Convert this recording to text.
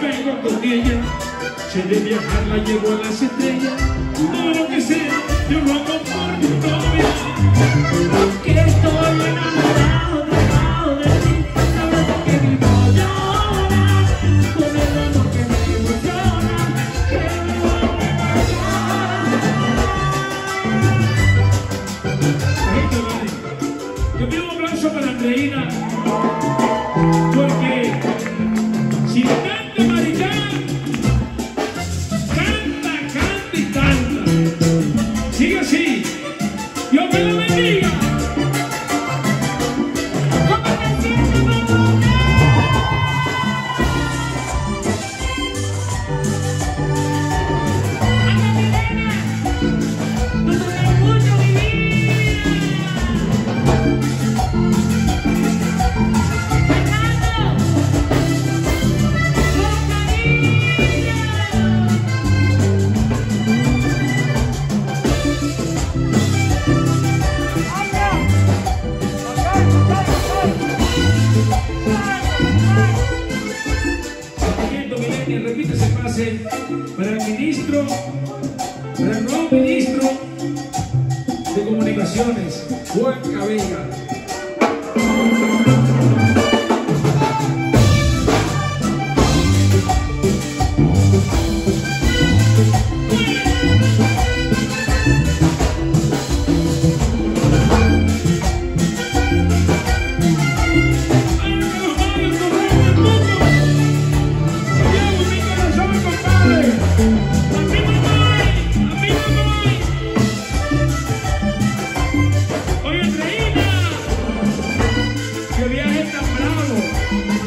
con ella. Si de viajar la llevo a las estrellas. Todo lo que sea, yo lo hago por mi novia. Aunque estoy enamorado, para el ministro, para el nuevo ministro de Comunicaciones, Juan Cabella. Bravo.